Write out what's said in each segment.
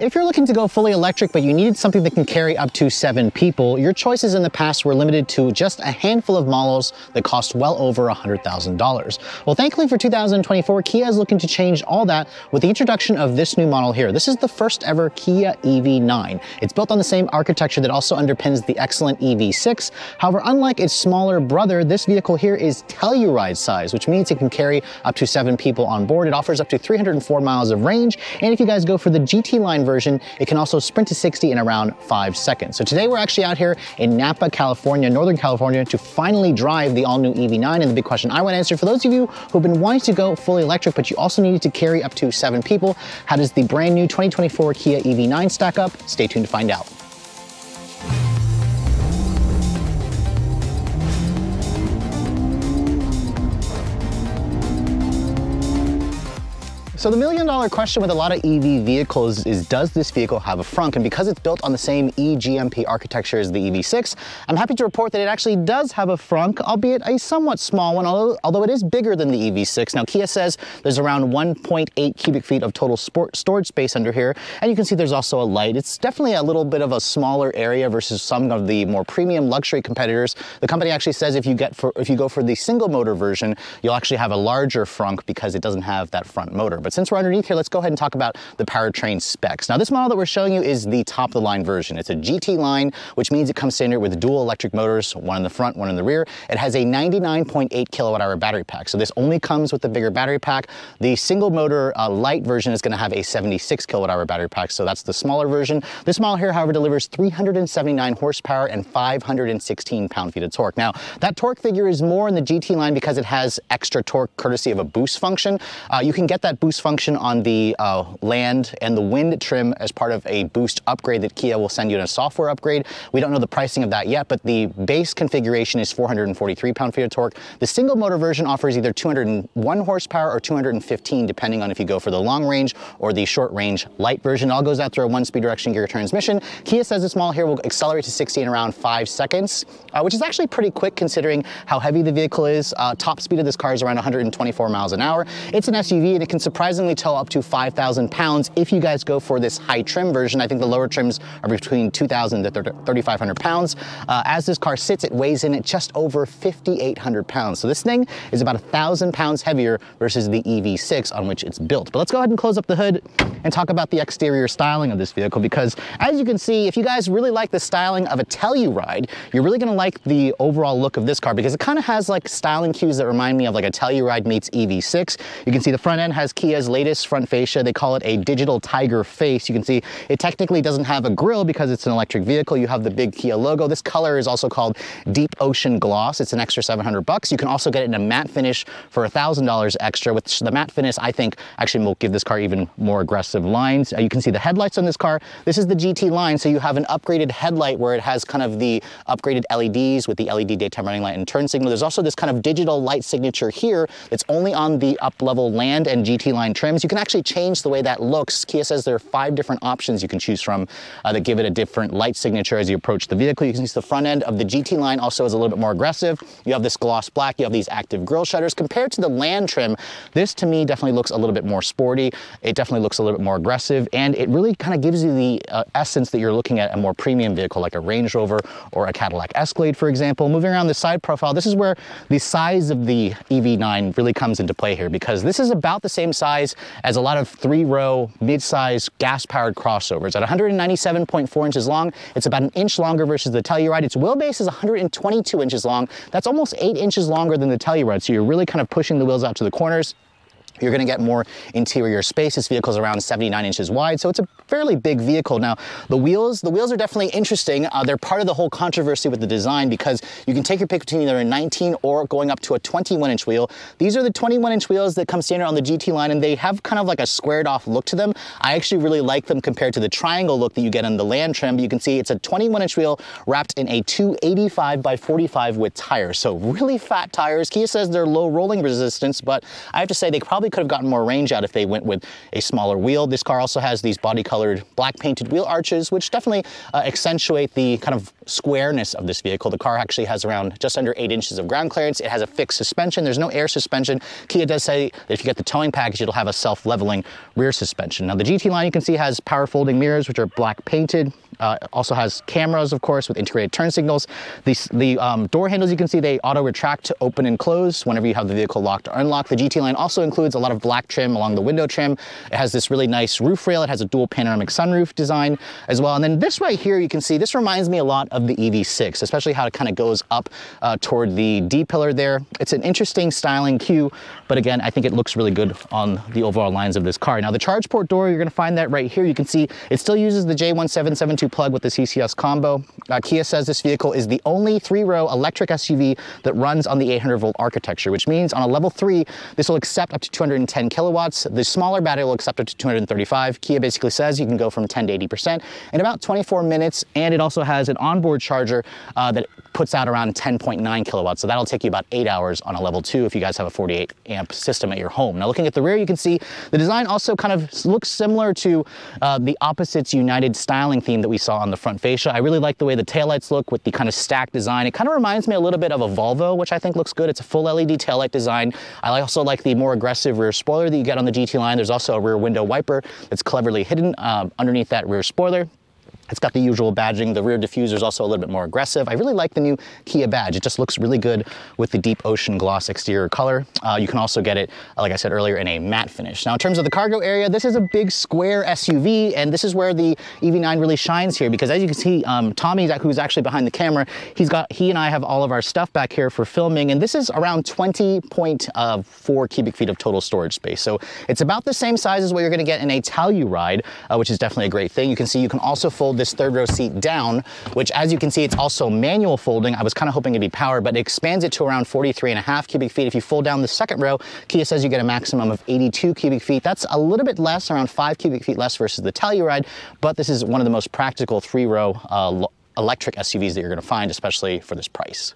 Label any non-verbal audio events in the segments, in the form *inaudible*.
If you're looking to go fully electric, but you needed something that can carry up to seven people, your choices in the past were limited to just a handful of models that cost well over $100,000. Well, thankfully for 2024, Kia is looking to change all that with the introduction of this new model here. This is the first ever Kia EV9. It's built on the same architecture that also underpins the excellent EV6. However, unlike its smaller brother, this vehicle here is Telluride size, which means it can carry up to seven people on board. It offers up to 304 miles of range. And if you guys go for the GT line version, it can also sprint to 60 in around five seconds. So today we're actually out here in Napa, California, Northern California, to finally drive the all-new EV9. And the big question I want to answer for those of you who've been wanting to go fully electric, but you also needed to carry up to seven people, how does the brand new 2024 Kia EV9 stack up? Stay tuned to find out. So the million dollar question with a lot of EV vehicles is does this vehicle have a frunk? And because it's built on the same eGMP architecture as the EV6, I'm happy to report that it actually does have a frunk, albeit a somewhat small one, although, although it is bigger than the EV6. Now Kia says there's around 1.8 cubic feet of total storage space under here. And you can see there's also a light. It's definitely a little bit of a smaller area versus some of the more premium luxury competitors. The company actually says if you get for if you go for the single motor version, you'll actually have a larger frunk because it doesn't have that front motor. But but since we're underneath here, let's go ahead and talk about the powertrain specs. Now this model that we're showing you is the top of the line version. It's a GT line, which means it comes standard with dual electric motors, one in the front, one in the rear. It has a 99.8 kilowatt hour battery pack. So this only comes with the bigger battery pack. The single motor uh, light version is gonna have a 76 kilowatt hour battery pack. So that's the smaller version. This model here, however, delivers 379 horsepower and 516 pound-feet of torque. Now that torque figure is more in the GT line because it has extra torque courtesy of a boost function. Uh, you can get that boost function on the uh, land and the wind trim as part of a boost upgrade that Kia will send you in a software upgrade. We don't know the pricing of that yet, but the base configuration is 443 pound-feet of torque. The single motor version offers either 201 horsepower or 215, depending on if you go for the long range or the short range light version. It all goes out through a one-speed reduction gear transmission. Kia says this model here will accelerate to 60 in around five seconds, uh, which is actually pretty quick considering how heavy the vehicle is. Uh, top speed of this car is around 124 miles an hour. It's an SUV and it can surprise surprisingly tow up to 5,000 pounds if you guys go for this high trim version. I think the lower trims are between 2,000 to 3,500 pounds. Uh, as this car sits, it weighs in at just over 5,800 pounds. So this thing is about thousand pounds heavier versus the EV6 on which it's built. But let's go ahead and close up the hood and talk about the exterior styling of this vehicle because as you can see, if you guys really like the styling of a Telluride, you're really gonna like the overall look of this car because it kind of has like styling cues that remind me of like a Telluride meets EV6. You can see the front end has Kia's latest front fascia. They call it a digital tiger face. You can see it technically doesn't have a grille because it's an electric vehicle. You have the big Kia logo. This color is also called Deep Ocean Gloss. It's an extra 700 bucks. You can also get it in a matte finish for $1,000 extra, which the matte finish I think actually will give this car even more aggressive lines. Uh, you can see the headlights on this car. This is the GT line, so you have an upgraded headlight where it has kind of the upgraded LEDs with the LED daytime running light and turn signal. There's also this kind of digital light signature here that's only on the up-level land and GT line trims. You can actually change the way that looks. Kia says there are five different options you can choose from uh, that give it a different light signature as you approach the vehicle. You can see the front end of the GT line also is a little bit more aggressive. You have this gloss black, you have these active grille shutters. Compared to the land trim, this to me definitely looks a little bit more sporty. It definitely looks a little bit more aggressive and it really kind of gives you the uh, essence that you're looking at a more premium vehicle like a Range Rover or a Cadillac Escalade, for example. Moving around the side profile, this is where the size of the EV9 really comes into play here because this is about the same size as a lot of three-row, mid-size, gas-powered crossovers. At 197.4 inches long, it's about an inch longer versus the Telluride. Its wheelbase is 122 inches long. That's almost eight inches longer than the Telluride, so you're really kind of pushing the wheels out to the corners. You're gonna get more interior space. This vehicle is around 79 inches wide, so it's a fairly big vehicle. Now, the wheels, the wheels are definitely interesting. Uh, they're part of the whole controversy with the design because you can take your pick between either a 19 or going up to a 21 inch wheel. These are the 21 inch wheels that come standard on the GT line and they have kind of like a squared off look to them. I actually really like them compared to the triangle look that you get on the land trim. You can see it's a 21 inch wheel wrapped in a 285 by 45 with tires. So really fat tires. Kia says they're low rolling resistance, but I have to say they probably probably could have gotten more range out if they went with a smaller wheel. This car also has these body colored black painted wheel arches, which definitely uh, accentuate the kind of squareness of this vehicle. The car actually has around just under eight inches of ground clearance. It has a fixed suspension. There's no air suspension. Kia does say that if you get the towing package, it'll have a self-leveling rear suspension. Now the GT line you can see has power folding mirrors, which are black painted. Uh, also has cameras, of course, with integrated turn signals. The, the um, door handles, you can see they auto retract to open and close whenever you have the vehicle locked or unlocked. The GT line also includes a lot of black trim along the window trim. It has this really nice roof rail. It has a dual panoramic sunroof design as well. And then this right here, you can see this reminds me a lot of the EV6, especially how it kind of goes up uh, toward the D pillar there. It's an interesting styling cue, but again, I think it looks really good on the overall lines of this car. Now the charge port door, you're gonna find that right here. You can see it still uses the J1772 plug with the CCS combo. Uh, Kia says this vehicle is the only three-row electric SUV that runs on the 800 volt architecture, which means on a level three, this will accept up to 210 kilowatts. The smaller battery will accept up to 235. Kia basically says you can go from 10 to 80% in about 24 minutes, and it also has an onboard charger uh, that puts out around 10.9 kilowatts. So that'll take you about eight hours on a level two if you guys have a 48 amp system at your home. Now looking at the rear, you can see the design also kind of looks similar to uh, the Opposites United styling theme that we saw on the front fascia. I really like the way the taillights look with the kind of stacked design. It kind of reminds me a little bit of a Volvo, which I think looks good. It's a full LED taillight design. I also like the more aggressive rear spoiler that you get on the GT line. There's also a rear window wiper that's cleverly hidden uh, underneath that rear spoiler. It's got the usual badging. The rear diffuser is also a little bit more aggressive. I really like the new Kia badge. It just looks really good with the deep ocean gloss exterior color. Uh, you can also get it, like I said earlier, in a matte finish. Now, in terms of the cargo area, this is a big square SUV, and this is where the EV9 really shines here because as you can see, um, Tommy, who's actually behind the camera, he's got, he and I have all of our stuff back here for filming, and this is around 20.4 cubic feet of total storage space. So it's about the same size as what you're gonna get in a Telluride, uh, which is definitely a great thing. You can see you can also fold this third row seat down, which as you can see, it's also manual folding. I was kind of hoping it'd be powered, but it expands it to around 43 and a half cubic feet. If you fold down the second row, Kia says you get a maximum of 82 cubic feet. That's a little bit less, around five cubic feet less versus the Telluride, but this is one of the most practical three row uh, electric SUVs that you're gonna find, especially for this price.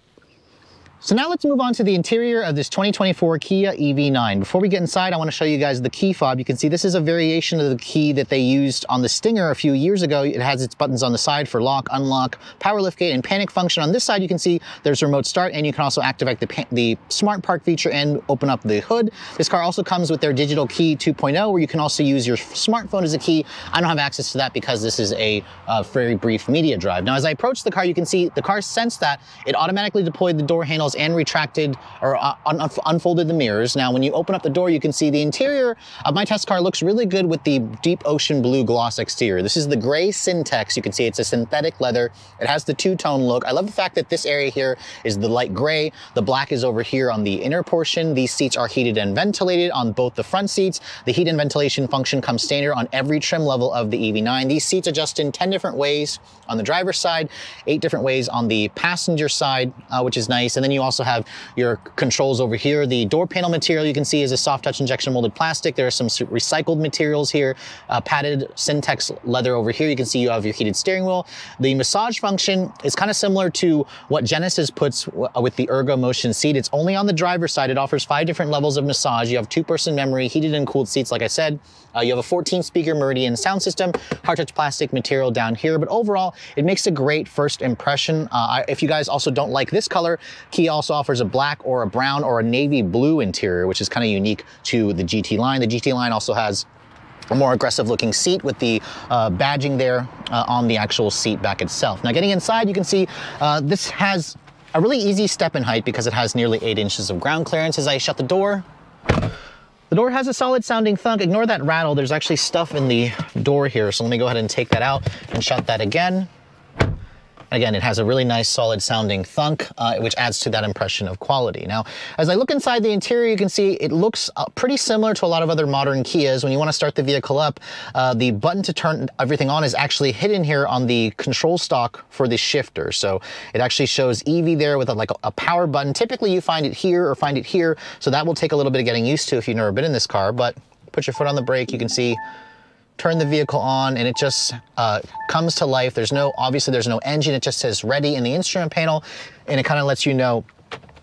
So now let's move on to the interior of this 2024 Kia EV9. Before we get inside, I want to show you guys the key fob. You can see this is a variation of the key that they used on the Stinger a few years ago. It has its buttons on the side for lock, unlock, power liftgate, and panic function. On this side, you can see there's remote start, and you can also activate the, the smart park feature and open up the hood. This car also comes with their digital key 2.0, where you can also use your smartphone as a key. I don't have access to that because this is a uh, very brief media drive. Now, as I approach the car, you can see the car sensed that it automatically deployed the door handles and retracted or uh, un unfolded the mirrors. Now, when you open up the door, you can see the interior of my test car looks really good with the deep ocean blue gloss exterior. This is the gray Syntex. You can see it's a synthetic leather. It has the two-tone look. I love the fact that this area here is the light gray. The black is over here on the inner portion. These seats are heated and ventilated on both the front seats. The heat and ventilation function comes standard on every trim level of the EV9. These seats adjust in 10 different ways on the driver's side, eight different ways on the passenger side, uh, which is nice. And then you also have your controls over here. The door panel material you can see is a soft touch injection molded plastic. There are some recycled materials here, uh, padded Syntex leather over here. You can see you have your heated steering wheel. The massage function is kind of similar to what Genesis puts with the Ergo Motion seat. It's only on the driver's side. It offers five different levels of massage. You have two person memory, heated and cooled seats, like I said. Uh, you have a 14 speaker Meridian sound system, hard touch plastic material down here, but overall it makes a great first impression. Uh, if you guys also don't like this color, Also offers a black or a brown or a navy blue interior, which is kind of unique to the GT line. The GT line also has a more aggressive looking seat with the uh, badging there uh, on the actual seat back itself. Now getting inside, you can see uh, this has a really easy step in height because it has nearly eight inches of ground clearance. As I shut the door, the door has a solid sounding thunk. Ignore that rattle. There's actually stuff in the door here. So let me go ahead and take that out and shut that again. Again, it has a really nice solid sounding thunk, uh, which adds to that impression of quality. Now, as I look inside the interior, you can see it looks uh, pretty similar to a lot of other modern Kias. When you want to start the vehicle up, uh, the button to turn everything on is actually hidden here on the control stalk for the shifter. So it actually shows EV there with a, like a power button. Typically you find it here or find it here. So that will take a little bit of getting used to if you've never been in this car, but put your foot on the brake, you can see turn the vehicle on and it just uh, comes to life. There's no, obviously there's no engine. It just says ready in the instrument panel and it kind of lets you know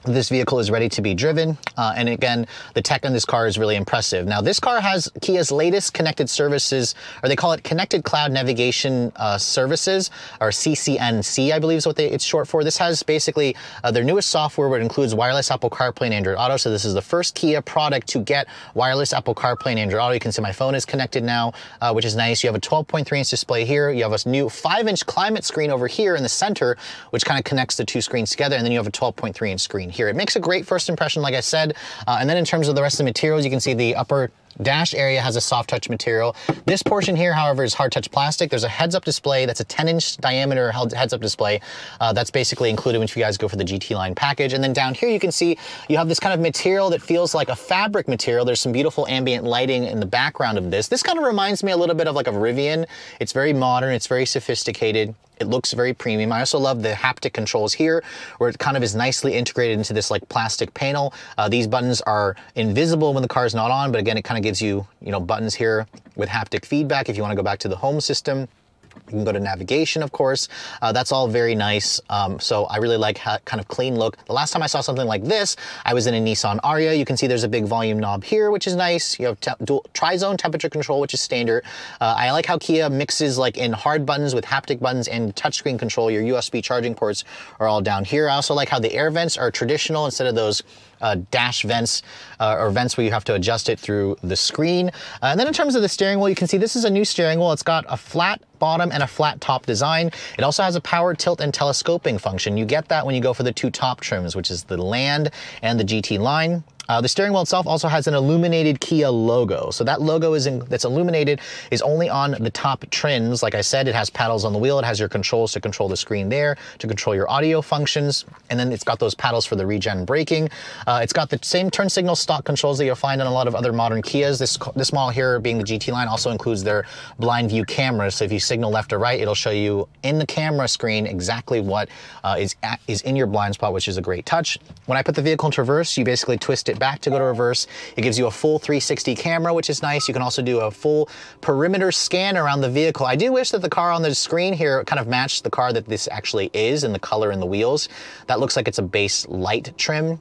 this vehicle is ready to be driven. Uh, and again, the tech on this car is really impressive. Now, this car has Kia's latest connected services, or they call it Connected Cloud Navigation uh, Services, or CCNC, I believe is what they, it's short for. This has basically uh, their newest software, which includes wireless Apple CarPlay and Android Auto. So this is the first Kia product to get wireless Apple CarPlay and Android Auto. You can see my phone is connected now, uh, which is nice. You have a 12.3 inch display here. You have a new 5 inch climate screen over here in the center, which kind of connects the two screens together. And then you have a 12.3 inch screen here. It makes a great first impression, like I said. Uh, and then in terms of the rest of the materials, you can see the upper dash area has a soft touch material. This portion here, however, is hard touch plastic. There's a heads up display that's a 10 inch diameter heads up display. Uh, that's basically included when you guys go for the GT line package. And then down here, you can see you have this kind of material that feels like a fabric material. There's some beautiful ambient lighting in the background of this. This kind of reminds me a little bit of like a Rivian. It's very modern. It's very sophisticated. It looks very premium. I also love the haptic controls here where it kind of is nicely integrated into this like plastic panel. Uh, these buttons are invisible when the car is not on, but again, it kind of gives you, you know, buttons here with haptic feedback if you want to go back to the home system. You can go to navigation, of course. Uh, that's all very nice. Um, so I really like how, kind of clean look. The last time I saw something like this, I was in a Nissan Ariya. You can see there's a big volume knob here, which is nice. You have dual tri-zone temperature control, which is standard. Uh, I like how Kia mixes like in hard buttons with haptic buttons and touchscreen control. Your USB charging ports are all down here. I also like how the air vents are traditional instead of those uh, dash vents uh, or vents where you have to adjust it through the screen. Uh, and then in terms of the steering wheel, you can see this is a new steering wheel. It's got a flat bottom and a flat top design. It also has a power tilt and telescoping function. You get that when you go for the two top trims, which is the Land and the GT line. Uh, the steering wheel itself also has an illuminated Kia logo. So that logo is in, that's illuminated is only on the top trims. Like I said, it has paddles on the wheel. It has your controls to control the screen there, to control your audio functions. And then it's got those paddles for the regen braking. Uh, it's got the same turn signal stock controls that you'll find on a lot of other modern Kias. This, this model here being the GT line also includes their blind view cameras. So if you signal left or right, it'll show you in the camera screen exactly what uh, is at, is in your blind spot, which is a great touch. When I put the vehicle in reverse, you basically twist it back to go to reverse. It gives you a full 360 camera, which is nice. You can also do a full perimeter scan around the vehicle. I do wish that the car on the screen here kind of matched the car that this actually is and the color in the wheels. That looks like it's a base light trim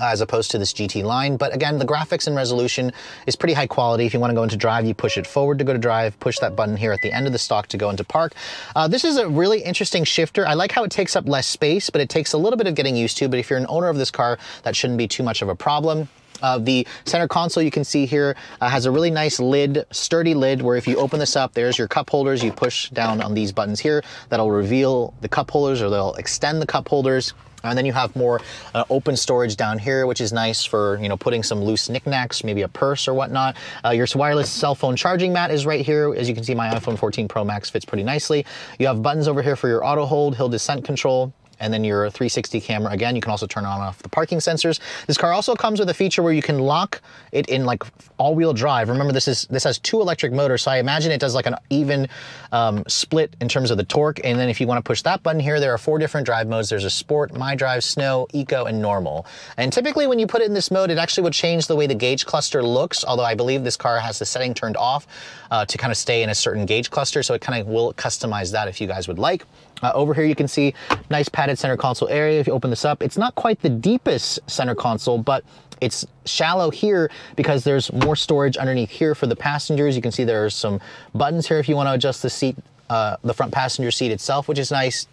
as opposed to this GT line. But again, the graphics and resolution is pretty high quality. If you want to go into drive, you push it forward to go to drive, push that button here at the end of the stock to go into park. Uh, this is a really interesting shifter. I like how it takes up less space, but it takes a little bit of getting used to. But if you're an owner of this car, that shouldn't be too much of a problem. Uh, the center console you can see here uh, has a really nice lid, sturdy lid, where if you open this up, there's your cup holders. You push down on these buttons here. That'll reveal the cup holders or they'll extend the cup holders. And then you have more uh, open storage down here, which is nice for, you know, putting some loose knickknacks, maybe a purse or whatnot. Uh, your wireless cell phone charging mat is right here. As you can see, my iPhone 14 Pro Max fits pretty nicely. You have buttons over here for your auto hold, hill descent control, and then your 360 camera. Again, you can also turn on and off the parking sensors. This car also comes with a feature where you can lock it in like all-wheel drive. Remember, this is this has two electric motors, so I imagine it does like an even um, split in terms of the torque. And then if you want to push that button here, there are four different drive modes. There's a Sport, My Drive, Snow, Eco, and Normal. And typically when you put it in this mode, it actually will change the way the gauge cluster looks, although I believe this car has the setting turned off uh, to kind of stay in a certain gauge cluster, so it kind of will customize that if you guys would like. Uh, over here you can see nice padded center console area. If you open this up, it's not quite the deepest center console, but it's shallow here because there's more storage underneath here for the passengers. You can see there are some buttons here if you want to adjust the seat, uh, the front passenger seat itself, which is nice.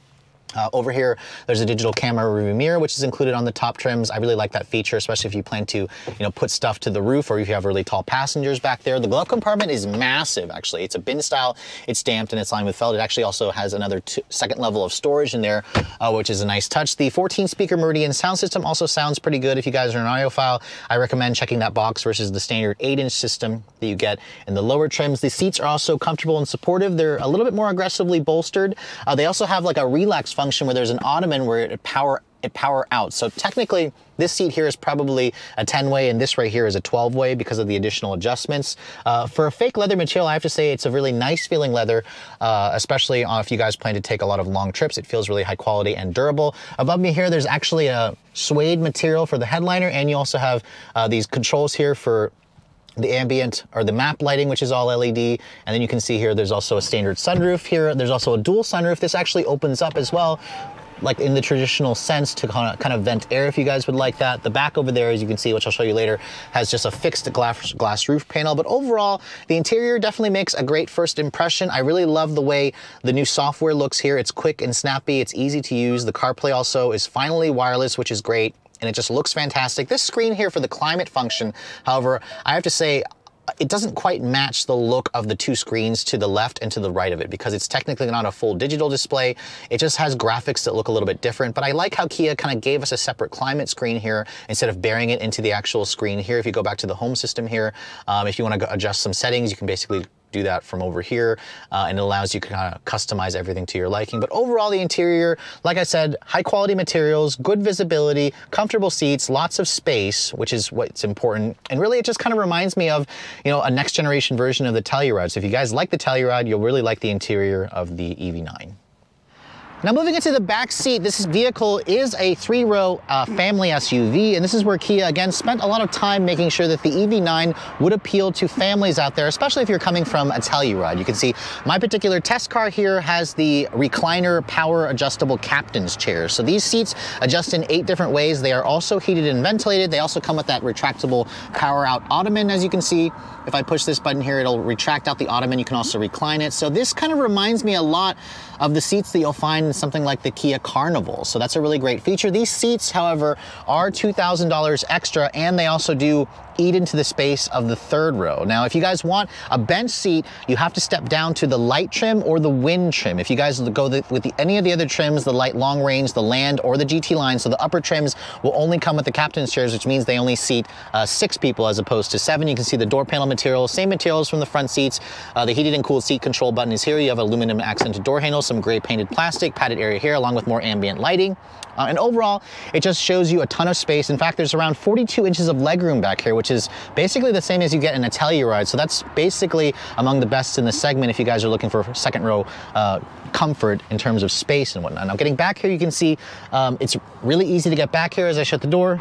Uh, over here, there's a digital camera rearview mirror, which is included on the top trims. I really like that feature, especially if you plan to, you know, put stuff to the roof or if you have really tall passengers back there. The glove compartment is massive, actually. It's a bin style, it's stamped and it's lined with felt. It actually also has another second level of storage in there, uh, which is a nice touch. The 14 speaker Meridian sound system also sounds pretty good. If you guys are an audiophile, I recommend checking that box versus the standard 8-inch system that you get in the lower trims. The seats are also comfortable and supportive. They're a little bit more aggressively bolstered. Uh, they also have like a relax function where there's an ottoman where it power it power out. So technically, this seat here is probably a 10-way, and this right here is a 12-way because of the additional adjustments. Uh, for a fake leather material, I have to say it's a really nice feeling leather, uh, especially if you guys plan to take a lot of long trips. It feels really high quality and durable. Above me here, there's actually a suede material for the headliner, and you also have uh, these controls here for the ambient or the map lighting, which is all LED. And then you can see here, there's also a standard sunroof here. There's also a dual sunroof. This actually opens up as well like in the traditional sense to kind of, kind of vent air if you guys would like that. The back over there, as you can see, which I'll show you later, has just a fixed glass, glass roof panel. But overall, the interior definitely makes a great first impression. I really love the way the new software looks here. It's quick and snappy. It's easy to use. The CarPlay also is finally wireless, which is great and it just looks fantastic. This screen here for the climate function, however, I have to say, it doesn't quite match the look of the two screens to the left and to the right of it because it's technically not a full digital display. It just has graphics that look a little bit different, but I like how Kia kind of gave us a separate climate screen here instead of burying it into the actual screen here. If you go back to the home system here, um, if you want to adjust some settings, you can basically do that from over here uh, and it allows you to kind of customize everything to your liking. But overall, the interior, like I said, high quality materials, good visibility, comfortable seats, lots of space, which is what's important. And really, it just kind of reminds me of, you know, a next generation version of the Telluride. So if you guys like the Telluride, you'll really like the interior of the EV9. Now moving into the back seat, this vehicle is a three-row uh, family SUV, and this is where Kia, again, spent a lot of time making sure that the EV9 would appeal to families out there, especially if you're coming from a Telluride. You can see my particular test car here has the recliner power adjustable captain's chair. So these seats adjust in eight different ways. They are also heated and ventilated. They also come with that retractable power out ottoman, as you can see. If I push this button here, it'll retract out the ottoman. You can also recline it. So this kind of reminds me a lot of the seats that you'll find in something like the Kia Carnival. So that's a really great feature. These seats, however, are $2,000 extra and they also do eat into the space of the third row. Now, if you guys want a bench seat, you have to step down to the light trim or the wind trim. If you guys go the, with the, any of the other trims, the light long range, the land, or the GT line, so the upper trims will only come with the captain's chairs, which means they only seat uh, six people as opposed to seven. You can see the door panel material, same materials from the front seats. Uh, the heated and cooled seat control button is here. You have aluminum accented door handles, some gray painted plastic, padded area here, along with more ambient lighting. Uh, and overall, it just shows you a ton of space. In fact, there's around 42 inches of legroom back here, which is basically the same as you get in a Telluride. So that's basically among the best in the segment if you guys are looking for second row uh, comfort in terms of space and whatnot. Now getting back here, you can see um, it's really easy to get back here as I shut the door.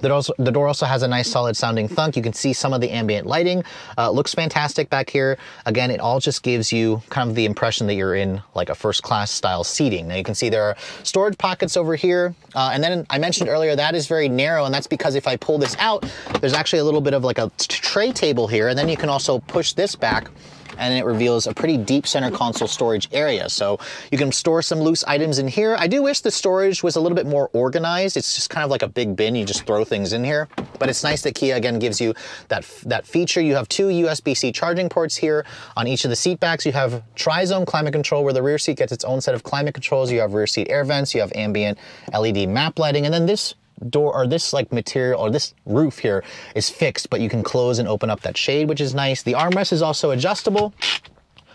The door, also, the door also has a nice solid sounding thunk. You can see some of the ambient lighting. Uh, looks fantastic back here. Again, it all just gives you kind of the impression that you're in like a first class style seating. Now you can see there are storage pockets over here. Uh, and then I mentioned earlier that is very narrow and that's because if I pull this out, there's actually a little bit of like a tray table here. And then you can also push this back and it reveals a pretty deep center console storage area. So you can store some loose items in here. I do wish the storage was a little bit more organized. It's just kind of like a big bin. You just throw things in here. But it's nice that Kia, again, gives you that, that feature. You have two USB-C charging ports here. On each of the seat backs, you have tri-zone climate control where the rear seat gets its own set of climate controls. You have rear seat air vents. You have ambient LED map lighting. And then this door or this like material or this roof here is fixed, but you can close and open up that shade, which is nice. The armrest is also adjustable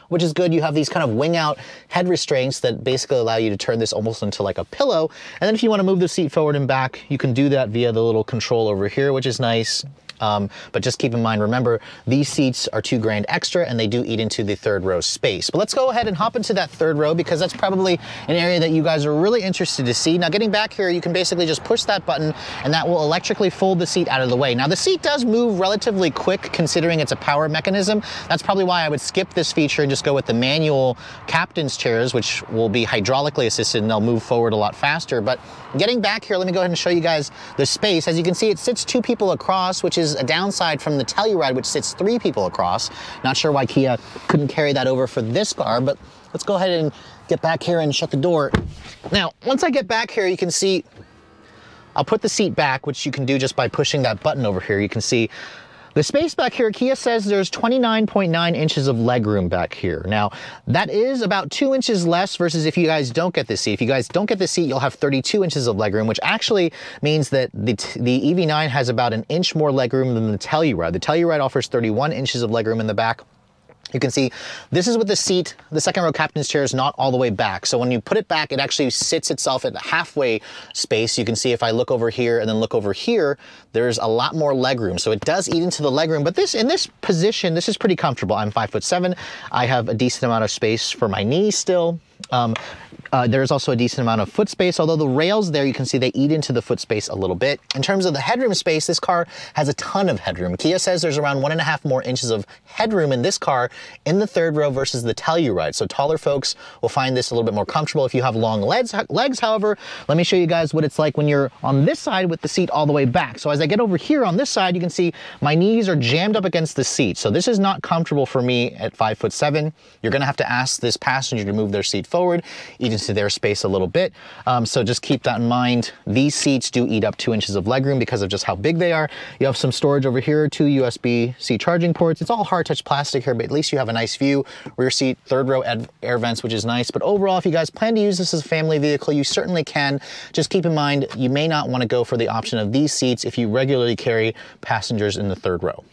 which is good. You have these kind of wing out head restraints that basically allow you to turn this almost into like a pillow. And then if you want to move the seat forward and back, you can do that via the little control over here, which is nice. Um, but just keep in mind, remember, these seats are two grand extra and they do eat into the third row space. But let's go ahead and hop into that third row because that's probably an area that you guys are really interested to see. Now getting back here, you can basically just push that button and that will electrically fold the seat out of the way. Now the seat does move relatively quick considering it's a power mechanism. That's probably why I would skip this feature and just go with the manual captain's chairs, which will be hydraulically assisted and they'll move forward a lot faster. But getting back here, let me go ahead and show you guys the space. As you can see, it sits two people across, which is a downside from the Telluride, which sits three people across. Not sure why Kia couldn't carry that over for this car, but let's go ahead and get back here and shut the door. Now, once I get back here, you can see I'll put the seat back, which you can do just by pushing that button over here. You can see the space back here, Kia says there's 29.9 inches of legroom back here. Now, that is about two inches less versus if you guys don't get this seat. If you guys don't get this seat, you'll have 32 inches of legroom, which actually means that the, the EV9 has about an inch more legroom than the Telluride. The Telluride offers 31 inches of legroom in the back. You can see this is with the seat, the second row captain's chair is not all the way back. So when you put it back, it actually sits itself at the halfway space. You can see if I look over here and then look over here, there's a lot more legroom. So it does eat into the legroom, but this in this position, this is pretty comfortable. I'm five foot seven. I have a decent amount of space for my knees still. Um, Uh, there's also a decent amount of foot space, although the rails there, you can see they eat into the foot space a little bit. In terms of the headroom space, this car has a ton of headroom. Kia says there's around one and a half more inches of headroom in this car in the third row versus the Telluride. So taller folks will find this a little bit more comfortable if you have long legs. Legs, however, let me show you guys what it's like when you're on this side with the seat all the way back. So as I get over here on this side, you can see my knees are jammed up against the seat. So this is not comfortable for me at five foot seven. You're gonna have to ask this passenger to move their seat forward, eat into their space a little bit. Um, so just keep that in mind. These seats do eat up two inches of legroom because of just how big they are. You have some storage over here, two USB-C charging ports. It's all hard touch plastic here, but at least you have a nice view. Rear seat, third row air vents, which is nice. But overall, if you guys plan to use this as a family vehicle, you certainly can. Just keep in mind, you may not wanna go for the option of these seats if you regularly carry passengers in the third row.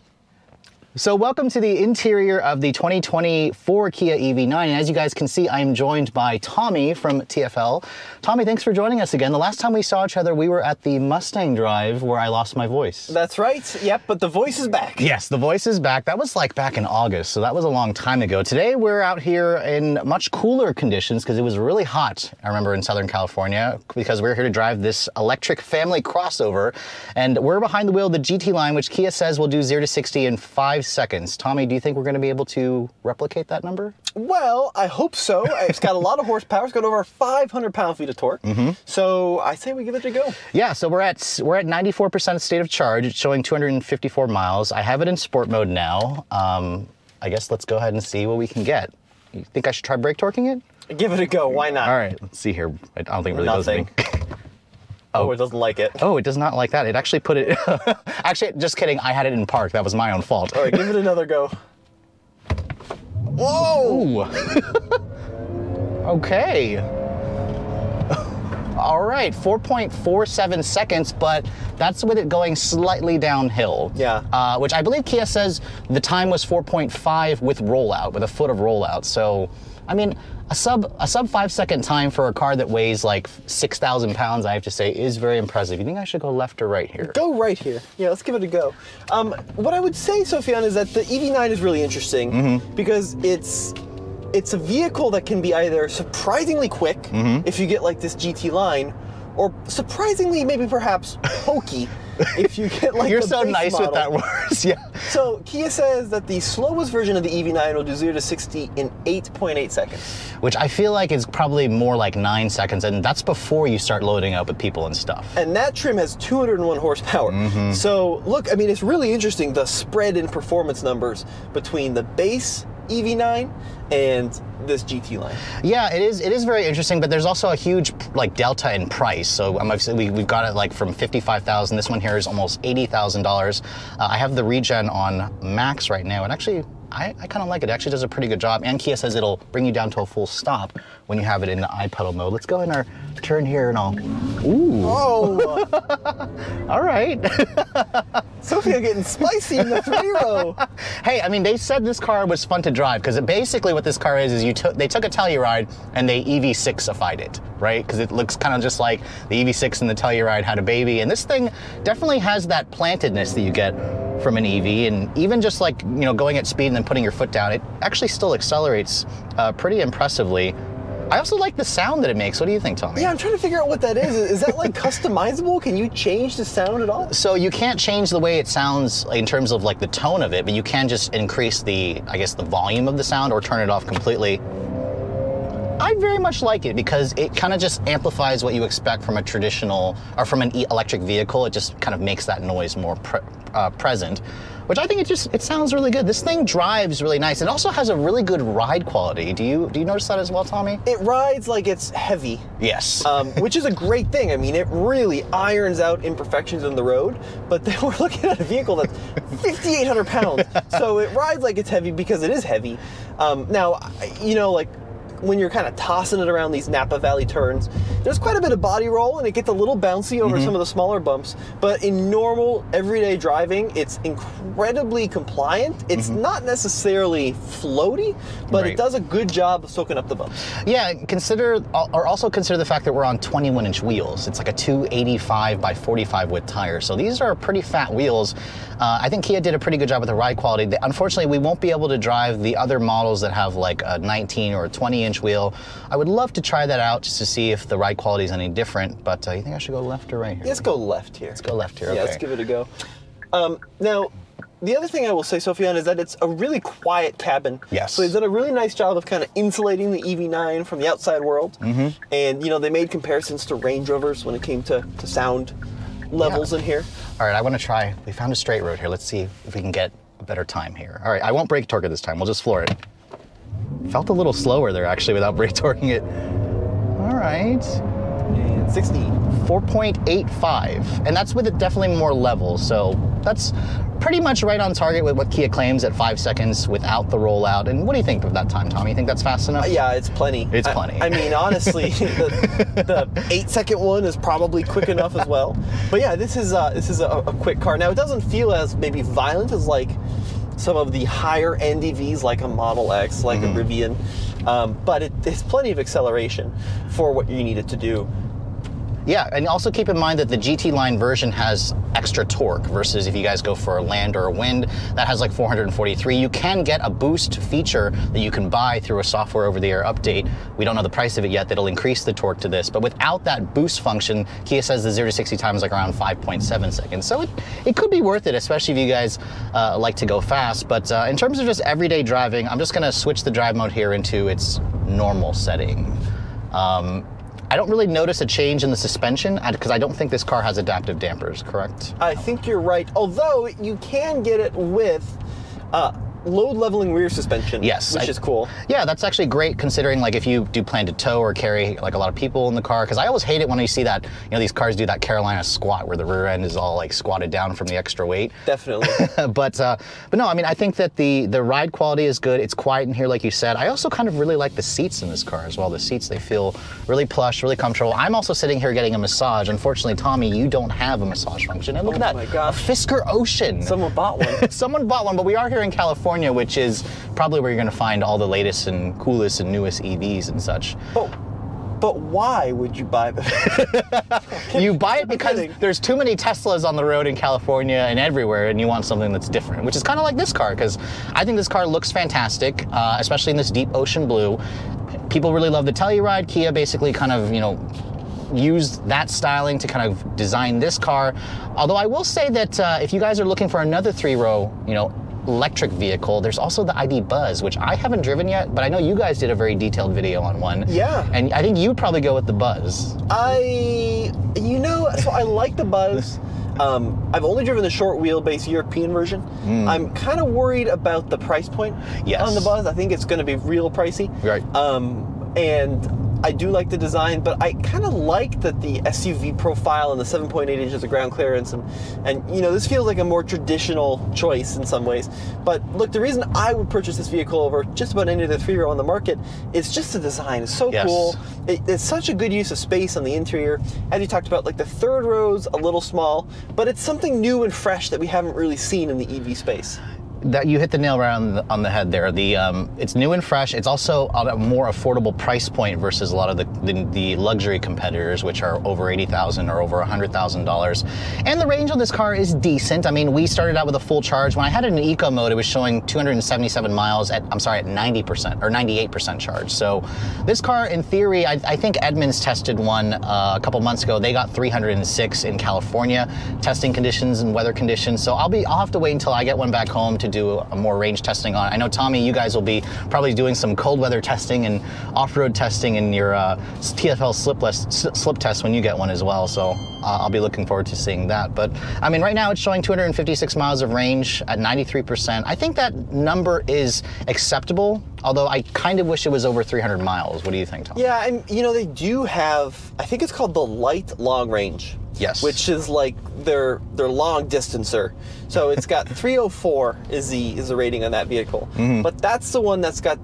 So welcome to the interior of the 2024 Kia EV9. And as you guys can see, I'm joined by Tommy from TFL. Tommy, thanks for joining us again. The last time we saw each other, we were at the Mustang Drive where I lost my voice. That's right. Yep, but the voice is back. Yes, the voice is back. That was like back in August, so that was a long time ago. Today, we're out here in much cooler conditions because it was really hot, I remember, in Southern California, because we're here to drive this electric family crossover. And we're behind the wheel of the GT line, which Kia says will do 0 to 60 in five five seconds. Tommy, do you think we're going to be able to replicate that number? Well, I hope so. *laughs* it's got a lot of horsepower. It's got over 500 pound-feet of torque. Mm -hmm. So I say we give it a go. Yeah. So we're at we're at 94% state of charge. It's showing 254 miles. I have it in sport mode now. Um, I guess let's go ahead and see what we can get. You think I should try brake torquing it? Give it a go. Why not? All right. Let's see here. I don't think it really Nothing. does *laughs* anything. Oh, it doesn't like it. Oh, it does not like that. It actually put it. *laughs* actually, just kidding. I had it in park. That was my own fault. All right, give it another go. Whoa! *laughs* okay. *laughs* All right, 4.47 seconds, but that's with it going slightly downhill. Yeah. Uh, which I believe Kia says the time was 4.5 with rollout, with a foot of rollout. So, I mean, a sub a sub five second time for a car that weighs like 6,000 pounds, I have to say, is very impressive. You think I should go left or right here? Go right here. Yeah, let's give it a go. Um, what I would say, Sofyan, is that the EV9 is really interesting mm -hmm. because it's it's a vehicle that can be either surprisingly quick mm -hmm. if you get like this GT line, or surprisingly maybe perhaps hokey *laughs* if you get like You're so nice model. with that words, *laughs* yeah. So Kia says that the slowest version of the EV9 will do 0 to 60 in 8.8 seconds. Which I feel like is probably more like 9 seconds, and that's before you start loading up with people and stuff. And that trim has 201 horsepower. Mm -hmm. So look, I mean, it's really interesting the spread in performance numbers between the base EV9 and this GT line. Yeah, it is. It is very interesting, but there's also a huge like delta in price. So um, we, we've got it like from fifty-five thousand. This one here is almost eighty thousand uh, dollars. I have the regen on max right now, and actually I, I kind of like it. It actually does a pretty good job. And Kia says it'll bring you down to a full stop when you have it in the iPedal mode. Let's go in our turn here and I'll, ooh. Oh. *laughs* All right. *laughs* Sophia getting spicy in the three row. *laughs* hey, I mean, they said this car was fun to drive because basically what this car is, is you took, they took a Telluride and they EV6ified it, right? Because it looks kind of just like the EV6 and the Telluride had a baby. And this thing definitely has that plantedness that you get from an EV. And even just like, you know, going at speed and then putting your foot down, it actually still accelerates uh, pretty impressively. I also like the sound that it makes. What do you think, Tommy? Yeah, I'm trying to figure out what that is. Is that like *laughs* customizable? Can you change the sound at all? So you can't change the way it sounds in terms of like the tone of it, but you can just increase the, I guess, the volume of the sound or turn it off completely. I very much like it because it kind of just amplifies what you expect from a traditional or from an electric vehicle. It just kind of makes that noise more pre uh, present, which I think it just it sounds really good. This thing drives really nice. It also has a really good ride quality. Do you do you notice that as well, Tommy? It rides like it's heavy. Yes. Um, which is a great thing. I mean, it really irons out imperfections in the road. But then *laughs* we're looking at a vehicle that's 5,800 pounds, so it rides like it's heavy because it is heavy. Um, now, you know, like when you're kind of tossing it around these Napa Valley turns, there's quite a bit of body roll and it gets a little bouncy over mm -hmm. some of the smaller bumps. But in normal, everyday driving, it's incredibly compliant. It's mm -hmm. not necessarily floaty, but right. it does a good job of soaking up the bumps. Yeah, consider, or also consider the fact that we're on 21 inch wheels. It's like a 285 by 45 width tire. So these are pretty fat wheels. Uh, I think Kia did a pretty good job with the ride quality. Unfortunately, we won't be able to drive the other models that have like a 19 or 20 inch inch wheel. I would love to try that out just to see if the ride quality is any different, but uh, you think I should go left or right here? Let's go left here. Let's go left here, Yeah, let's give it a go. Um, now, the other thing I will say, Sofyan, is that it's a really quiet cabin. Yes. So they've done a really nice job of kind of insulating the EV9 from the outside world. Mm-hmm. And, you know, they made comparisons to Range Rovers when it came to, to sound levels Yeah. in here. All right, I want to try. We found a straight road here. Let's see if we can get a better time here. All right, I won't brake torque this time. We'll just floor it. Felt a little slower there actually without *laughs* brake torquing it. All right. And 60. 4.85, and that's with it definitely more level. So that's pretty much right on target with what Kia claims at five seconds without the rollout. And what do you think of that time, Tommy? You think that's fast enough? Yeah, it's plenty. It's I- plenty. I, mean, honestly, *laughs* the, the eight second one is probably quick enough as well. But yeah, this is uh, this is a, a quick car. Now it doesn't feel as maybe violent as like some of the higher end EVs, like a Model X, like Mm-hmm. a Rivian. Um, but it, it's plenty of acceleration for what you need it to do. Yeah, and also keep in mind that the GT line version has extra torque versus if you guys go for a land or a wind, that has like 443. You can get a boost feature that you can buy through a software over the air update. We don't know the price of it yet that'll increase the torque to this, but without that boost function, Kia says the 0 to 60 time is like around 5.7 seconds. So it, it could be worth it, especially if you guys uh, like to go fast. But uh, in terms of just everyday driving, I'm just gonna switch the drive mode here into its normal setting. Um, I don't really notice a change in the suspension because I don't think this car has adaptive dampers, correct? I think you're right. Although you can get it with uh, load leveling rear suspension. Yes, which I- is cool. Yeah, that's actually great considering like if you do plan to tow or carry like a lot of people in the car because I always hate it when you see that, you know, these cars do that Carolina squat where the rear end is all like squatted down from the extra weight. Definitely. *laughs* but uh, but no, I mean I think that the the ride quality is good. It's quiet in here, like you said. I also kind of really like the seats in this car as well. The seats they feel really plush, really comfortable. I'm also sitting here getting a massage. Unfortunately, Tommy, you don't have a massage function. And look at that, Oh my gosh. a Fisker Ocean. Someone bought one. *laughs* Someone bought one, but we are here in California, which is probably where you're going to find all the latest and coolest and newest EVs and such. But but why would you buy this? *laughs* You buy it because there's too many Teslas on the road in California and everywhere, and you want something that's different, which is kind of like this car, because I think this car looks fantastic, uh, especially in this deep ocean blue. People really love the Telluride. Kia basically kind of, you know, used that styling to kind of design this car. Although I will say that uh, if you guys are looking for another three-row, you know, electric vehicle, there's also the ID Buzz, which I haven't driven yet, but I know you guys did a very detailed video on one. Yeah. And I think you'd probably go with the Buzz. I, you know, so I like the Buzz. *laughs* Um, I've only driven the short wheelbase European version. I'm kind of worried about the price point Yes. on the Buzz. I think it's going to be real pricey. Right. Um, and I do like the design, but I kind of like that the SUV profile and the 7.8 inches of ground clearance, and and you know this feels like a more traditional choice in some ways. But look, the reason I would purchase this vehicle over just about any other three-row on the market is just the design. It's so Yes. cool. It, it's such a good use of space on the interior. As you talked about, like the third row's a little small, but it's something new and fresh that we haven't really seen in the EV space. That you hit the nail right on the, on the head there. The um, it's new and fresh. It's also at a more affordable price point versus a lot of the the, the luxury competitors, which are over eighty thousand or over hundred thousand dollars. And the range on this car is decent. I mean, we started out with a full charge. When I had it in eco mode, it was showing 277 miles at I'm sorry at 90 percent or 98 percent charge. So this car, in theory, I, I think Edmunds tested one uh, a couple months ago. They got 306 in California testing conditions and weather conditions. So I'll be I'll have to wait until I get one back home to do more range testing on. I know Tommy, you guys will be probably doing some cold weather testing and off-road testing in your uh, TFL slipless slip test when you get one as well. So uh, I'll be looking forward to seeing that. But I mean, right now it's showing 256 miles of range at 93%. I think that number is acceptable. Although I kind of wish it was over 300 miles. What do you think, Tom? Yeah, and you know they do have. I think it's called the light long range. Yes. Which is like their their long distancer. So it's got *laughs* 304 is the is the rating on that vehicle. Mm-hmm. But that's the one that's got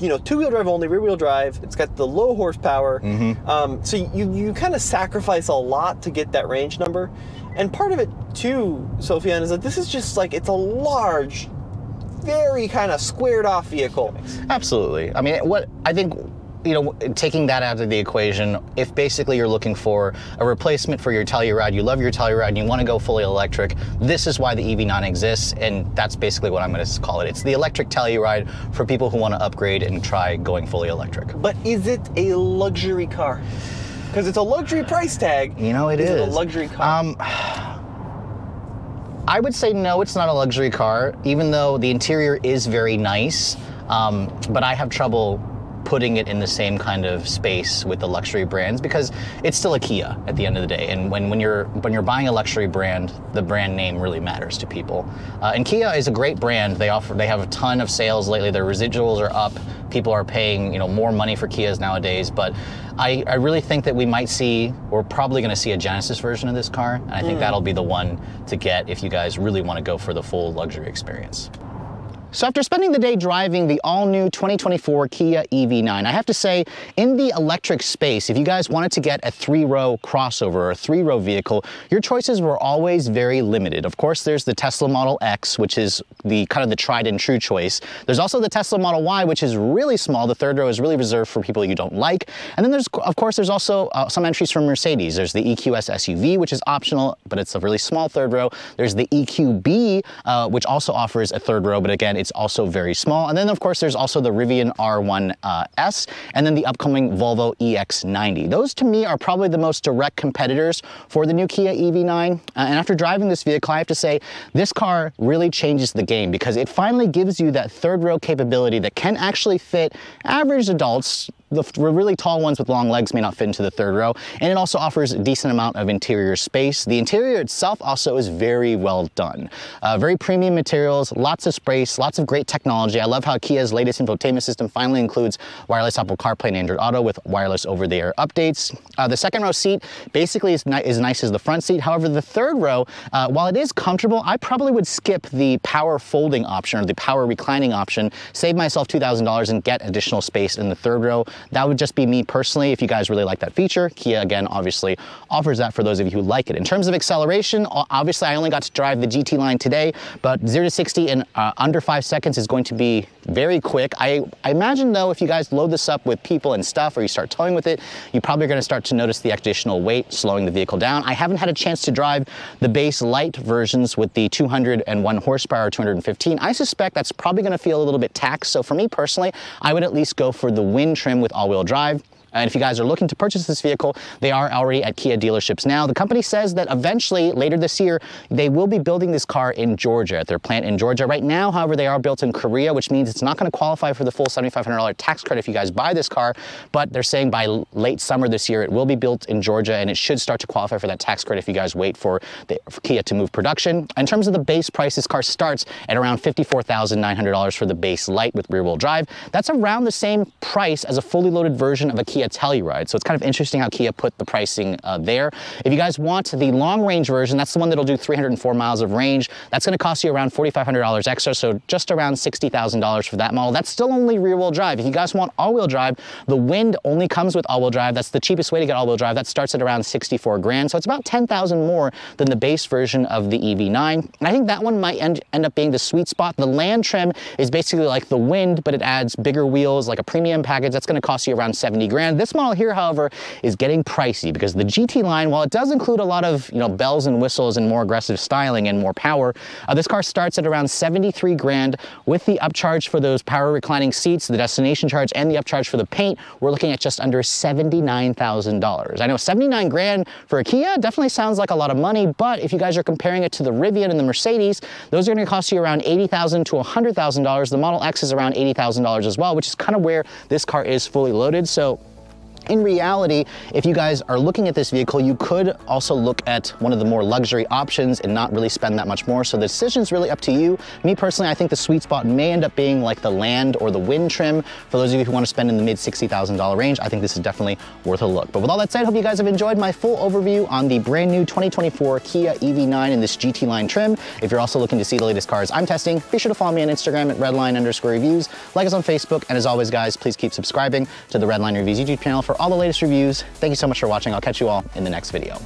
you know two wheel drive only, rear wheel drive. It's got the low horsepower. Mm-hmm. Um, so you you kind of sacrifice a lot to get that range number. And part of it too, Sofyan, is that this is just like it's a large, very kind of squared off vehicle. Absolutely. I mean, what I think you know, taking that out of the equation, if basically you're looking for a replacement for your Telluride, you love your Telluride and you want to go fully electric, this is why the EV9 exists, and that's basically what I'm going to call it. It's the electric Telluride for people who want to upgrade and try going fully electric. But is it a luxury car? Because it's a luxury price tag. You know, it is. is. It a luxury car? Um, I would say no, it's not a luxury car, even though the interior is very nice. Um, but I have trouble putting it in the same kind of space with the luxury brands because it's still a Kia at the end of the day. And when, when you're when you're buying a luxury brand, the brand name really matters to people. Uh, and Kia is a great brand. They offer they have a ton of sales lately. Their residuals are up. People are paying you know more money for Kias nowadays. But I, I really think that we might see, we're probably going to see a Genesis version of this car. And I think mm. that'll be the one to get if you guys really want to go for the full luxury experience. So after spending the day driving the all-new 2024 Kia EV9, I have to say, in the electric space, if you guys wanted to get a three-row crossover or a three-row vehicle, your choices were always very limited. Of course, there's the Tesla Model X, which is the kind of the tried and true choice. There's also the Tesla Model Y, which is really small. The third row is really reserved for people you don't like. And then there's, of course, there's also uh, some entries from Mercedes. There's the EQS SUV, which is optional, but it's a really small third row. There's the EQB, uh, which also offers a third row, but again, it's also very small. And then of course there's also the Rivian R1S uh, and then the upcoming Volvo EX90. Those to me are probably the most direct competitors for the new Kia EV9. Uh, and after driving this vehicle, I have to say this car really changes the game because it finally gives you that third row capability that can actually fit average adults the really tall ones with long legs may not fit into the third row, and it also offers a decent amount of interior space. The interior itself also is very well done. Uh, very premium materials, lots of space, lots of great technology. I love how Kia's latest infotainment system finally includes wireless Apple CarPlay and Android Auto with wireless over-the-air updates. Uh, the second row seat basically is, ni is nice as the front seat. However, the third row, uh, while it is comfortable, I probably would skip the power folding option or the power reclining option, save myself $2,000 and get additional space in the third row. That would just be me personally. If you guys really like that feature, Kia again obviously offers that for those of you who like it. In terms of acceleration, obviously I only got to drive the GT line today, but 0 to 60 in uh, under 5 seconds is going to be very quick. I, I imagine though if you guys load this up with people and stuff or you start towing with it, you're probably going to start to notice the additional weight slowing the vehicle down. I haven't had a chance to drive the base light versions with the 201 horsepower, 215. I suspect that's probably going to feel a little bit taxed. So for me personally, I would at least go for the wind trim with all-wheel drive. And if you guys are looking to purchase this vehicle, they are already at Kia dealerships now. The company says that eventually, later this year, they will be building this car in Georgia, at their plant in Georgia. Right now, however, they are built in Korea, which means it's not going to qualify for the full $7,500 tax credit if you guys buy this car, but they're saying by late summer this year, it will be built in Georgia, and it should start to qualify for that tax credit if you guys wait for, the, for Kia to move production. In terms of the base price, this car starts at around $54,900 for the base light with rear-wheel drive. That's around the same price as a fully loaded version of a Kia Telluride. So it's kind of interesting how Kia put the pricing uh, there. If you guys want the long range version, that's the one that'll do 304 miles of range. That's gonna cost you around $4,500 extra, so just around $60,000 for that model. That's still only rear wheel drive. If you guys want all wheel drive, the Wind only comes with all wheel drive. That's the cheapest way to get all wheel drive. That starts at around 64 grand. So it's about 10,000 more than the base version of the EV9. And I think that one might end, end up being the sweet spot. The land trim is basically like the Wind, but it adds bigger wheels, like a premium package. That's gonna cost you around 70 grand. This model here, however, is getting pricey because the GT line, while it does include a lot of you know bells and whistles and more aggressive styling and more power, uh, this car starts at around 73 grand with the upcharge for those power reclining seats, the destination charge, and the upcharge for the paint. We're looking at just under $79,000. I know 79 grand for a Kia definitely sounds like a lot of money, but if you guys are comparing it to the Rivian and the Mercedes, those are going to cost you around $80,000 to $100,000. The Model X is around $80,000 as well, which is kind of where this car is fully loaded. So in reality, if you guys are looking at this vehicle, you could also look at one of the more luxury options and not really spend that much more. So the decision is really up to you. Me personally, I think the sweet spot may end up being like the Land or the Wind trim. For those of you who want to spend in the mid $60,000 range, I think this is definitely worth a look. But with all that said, I hope you guys have enjoyed my full overview on the brand new 2024 Kia EV9 in this GT line trim. If you're also looking to see the latest cars I'm testing, be sure to follow me on Instagram at redline underscore reviews, like us on Facebook, and as always, guys, please keep subscribing to the Redline Reviews YouTube channel for all the latest reviews. Thank you so much for watching. I'll catch you all in the next video.